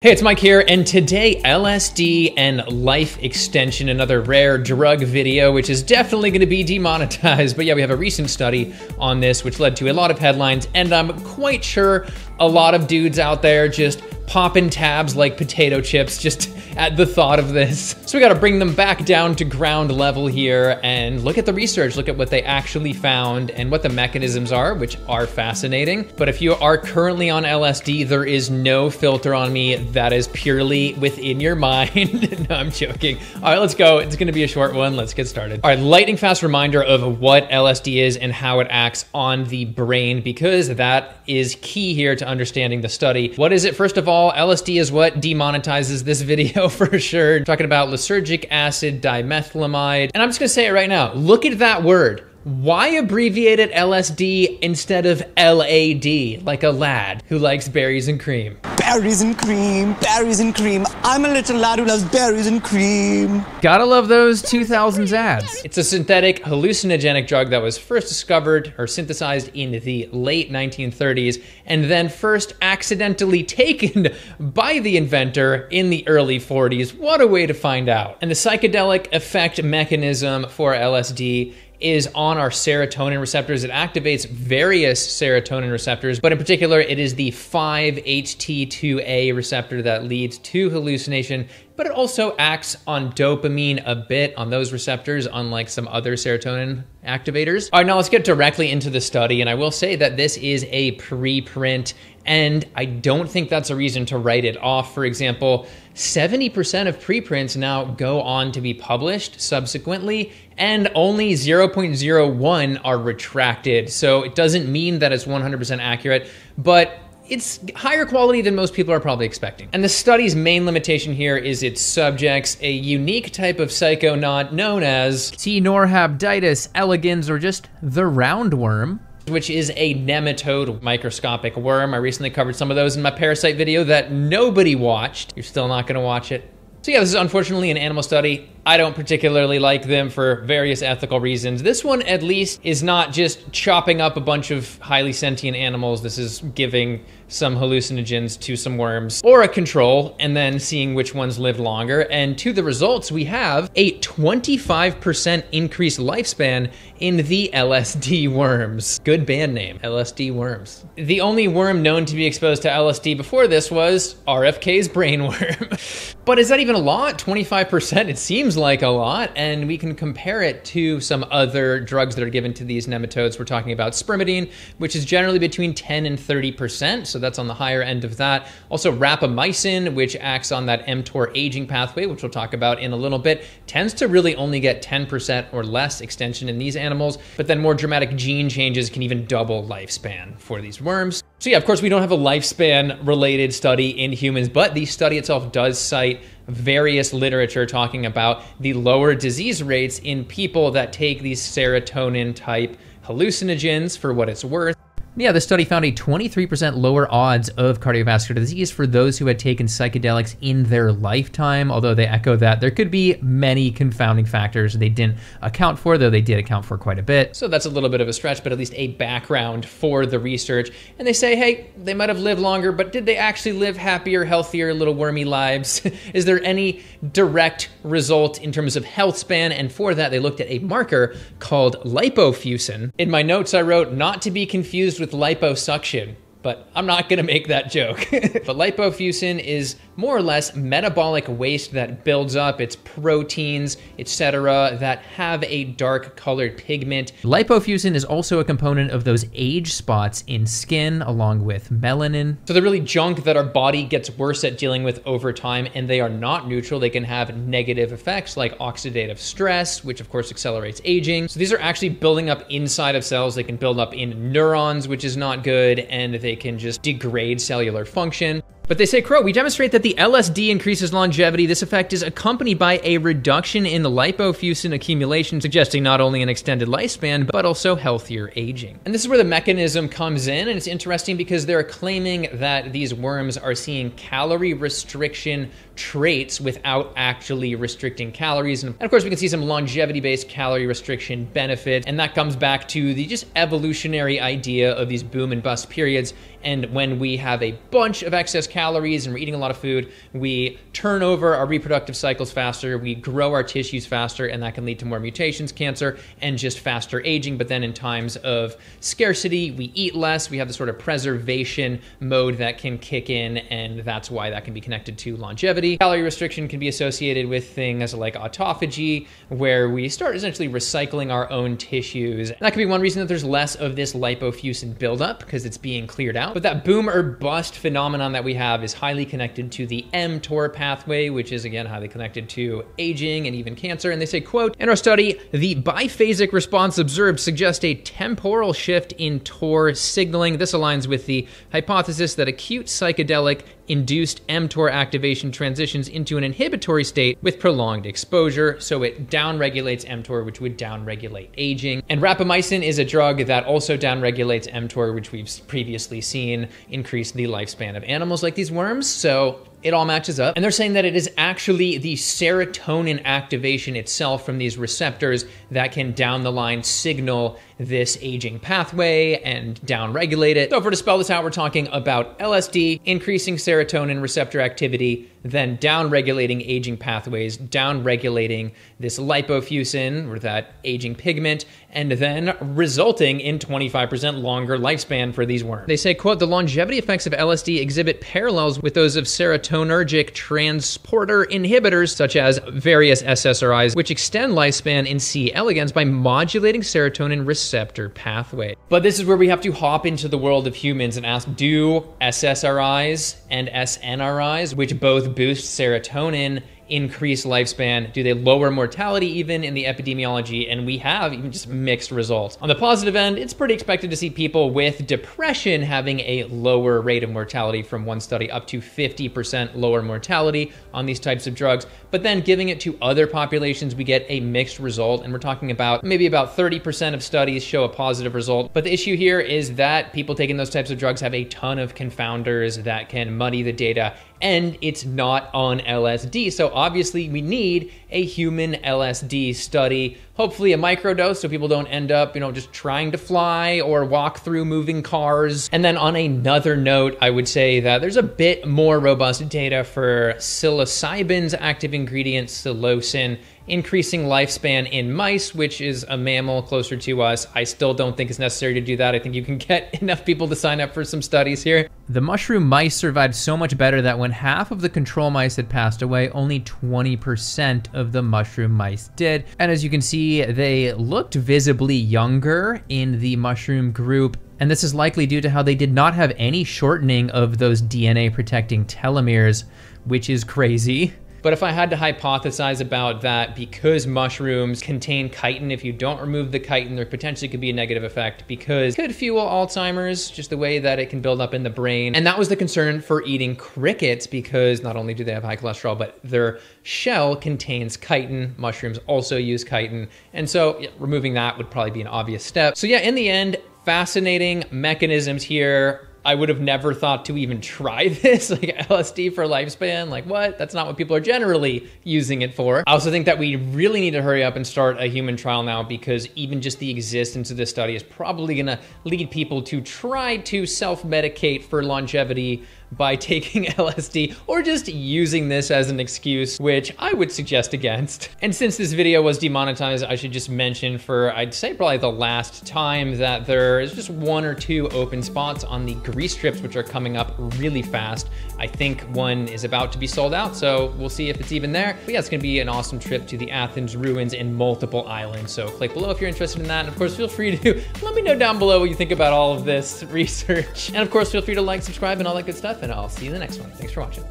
Hey, it's Mic here, and today LSD and life extension, another rare drug video, which is definitely going to be demonetized. But yeah, we have a recent study on this, which led to a lot of headlines, and I'm quite sure a lot of dudes out there just popping tabs like potato chips just at the thought of this. So we got to bring them back down to ground level here and look at the research, look at what they actually found and what the mechanisms are, which are fascinating. But if you are currently on LSD, there is no filter on me. That is purely within your mind. no, I'm joking. All right, let's go. It's to be a short one. Let's get started. All right, lightning fast reminder of what LSD is and how it acts on the brain because that is key here to understanding the study. What is it? First of all, LSD is what demonetizes this video for sure. talking about lysergic acid diethylamide. And I'm just gonna say it right now. Look at that word. Why abbreviate it LSD instead of LAD, like a lad who likes berries and cream? Berries and cream, berries and cream. I'm a little lad who loves berries and cream. Gotta love those 2000s ads. It's a synthetic hallucinogenic drug that was first discovered or synthesized in the late 1930s and then first accidentally taken by the inventor in the early 40s. What a way to find out. And the psychedelic effect mechanism for LSD is on our serotonin receptors. It activates various serotonin receptors, but in particular, it is the 5-HT2A receptor that leads to hallucination but it also acts on dopamine a bit on those receptors, unlike some other serotonin activators. All right, now let's get directly into the study. And I will say that this is a preprint, and I don't think that's a reason to write it off. For example, 70% of preprints now go on to be published subsequently, and only 0.01 are retracted. So it doesn't mean that it's 100% accurate, but it's higher quality than most people are probably expecting. And the study's main limitation here is its subjects, a unique type of psychonaut known as Caenorhabditis elegans, or just the roundworm which is a nematode microscopic worm. I recently covered some of those in my parasite video that nobody watched. You're still not gonna watch it. So yeah, this is unfortunately an animal study. I don't particularly like them for various ethical reasons. This one, at least, is not just chopping up a bunch of highly sentient animals. This is giving some hallucinogens to some worms or a control and then seeing which ones live longer. And to the results, we have a 25% increased lifespan in the LSD worms. Good band name, LSD worms. The only worm known to be exposed to LSD before this was RFK's brain worm. but is that even a lot? 25%? It seems like a lot. And we can compare it to some other drugs that are given to these nematodes. We're talking about spermidine, which is generally between 10 and 30%. So that's on the higher end of that. Also, rapamycin, which acts on that mTOR aging pathway, which we'll talk about in a little bit, tends to really only get 10% or less extension in these animals. But then more dramatic gene changes can even double lifespan for these worms. So, yeah, of course, we don't have a lifespan related study in humans, but the study itself does cite various literature talking about the lower disease rates in people that take these serotonin type hallucinogens for what it's worth. Yeah, the study found a 23% lower odds of cardiovascular disease for those who had taken psychedelics in their lifetime, although they echo that there could be many confounding factors they didn't account for, though they did account for quite a bit. So that's a little bit of a stretch, but at least a background for the research. And they say, hey, they might have lived longer, but did they actually live happier, healthier, little wormy lives? Is there any direct result in terms of health span? And for that, they looked at a marker called lipofuscin. In my notes, I wrote, not to be confused with with liposuction but I'm not to make that joke. but lipofuscin is more or less metabolic waste that builds up. It's proteins, etc., that have a dark colored pigment. Lipofuscin is also a component of those age spots in skin, along with melanin. So they're really junk that our body gets worse at dealing with over time, and they are not neutral. They can have negative effects like oxidative stress, which of course accelerates aging. So these are actually building up inside of cells. They can build up in neurons, which is not good, and they can just degrade cellular function. But they say, Crow, we demonstrate that the LSD increases longevity. This effect is accompanied by a reduction in the lipofuscin accumulation, suggesting not only an extended lifespan, but also healthier aging. And this is where the mechanism comes in, and it's interesting because they're claiming that these worms are seeing calorie restriction traits without actually restricting calories. And of course, we can see some longevity based calorie restriction benefit, and that comes back to the just evolutionary idea of these boom and bust periods And when we have a bunch of excess calories and we're eating a lot of food, we turn over our reproductive cycles faster, we grow our tissues faster, and that can lead to more mutations, cancer, and just faster aging. But then in times of scarcity, we eat less, we have the sort of preservation mode that can kick in, and that's why that can be connected to longevity. Calorie restriction can be associated with things like autophagy, where we start essentially recycling our own tissues. That could be one reason that there's less of this lipofuscin buildup because it's being cleared out. But that boom or bust phenomenon that we have is highly connected to the mTOR pathway, which is again highly connected to aging and even cancer. And they say, quote, in our study, the biphasic response observed suggests a temporal shift in TOR signaling. This aligns with the hypothesis that acute psychedelic induced mTOR activation transitions into an inhibitory state with prolonged exposure. So it downregulates mTOR, which would downregulate aging. And rapamycin is a drug that also downregulates mTOR, which we've previously seen increase the lifespan of animals like these worms. So it all matches up. And they're saying that it is actually the serotonin activation itself from these receptors that can down the line signal this aging pathway and downregulate it. So, for to spell this out, we're talking about LSD increasing serotonin receptor activity, then downregulating aging pathways, downregulating this lipofuscin or that aging pigment, and then resulting in 25% longer lifespan for these worms. They say, quote, the longevity effects of LSD exhibit parallels with those of serotonergic transporter inhibitors, such as various SSRIs, which extend lifespan in C. elegans by modulating serotonin receptor pathway. But this is where we have to hop into the world of humans and ask, do SSRIs and SNRIs, which both boost serotonin increase lifespan? Do they lower mortality even in the epidemiology? And we have even just mixed results. On the positive end, it's pretty expected to see people with depression having a lower rate of mortality from one study up to 50% lower mortality on these types of drugs. But then giving it to other populations, we get a mixed result. And we're talking about maybe about 30% of studies show a positive result. But the issue here is that people taking those types of drugs have a ton of confounders that can muddy the data and it's not on LSD. So obviously, we need a human LSD study, hopefully a microdose so people don't end up, you know, just trying to fly or walk through moving cars. And then on another note, I would say that there's a bit more robust data for psilocybin's active ingredient psilocin increasing lifespan in mice, which is a mammal closer to us. I still don't think it's necessary to do that. I think you can get enough people to sign up for some studies here. The mushroom mice survived so much better that when half of the control mice had passed away, only 20% of the mushroom mice did. And as you can see, they looked visibly younger in the mushroom group and this is likely due to how they did not have any shortening of those DNA protecting telomeres, which is crazy. But if I had to hypothesize about that, because mushrooms contain chitin, if you don't remove the chitin, there potentially could be a negative effect because could fuel Alzheimer's, just the way that it can build up in the brain. And that was the concern for eating crickets because not only do they have high cholesterol, but their shell contains chitin. Mushrooms also use chitin. And so yeah, removing that would probably be an obvious step. So yeah, in the end, fascinating mechanisms here I would have never thought to even try this, like LSD for lifespan. Like, what? That's not what people are generally using it for. I also think that we really need to hurry up and start a human trial now because even just the existence of this study is probably to lead people to try to self medicate for longevity by taking LSD or just using this as an excuse, which I would suggest against. And since this video was demonetized, I should just mention for, I'd say probably the last time that there is just one or two open spots on the Greece trips, which are coming up really fast. I think one is about to be sold out, so we'll see if it's even there. But yeah, it's gonna be an awesome trip to the Athens ruins and multiple islands. So click below if you're interested in that. And of course, feel free to let me know down below what you think about all of this research. And of course, feel free to like, subscribe, and all that good stuff and I'll see you in the next one. Thanks for watching.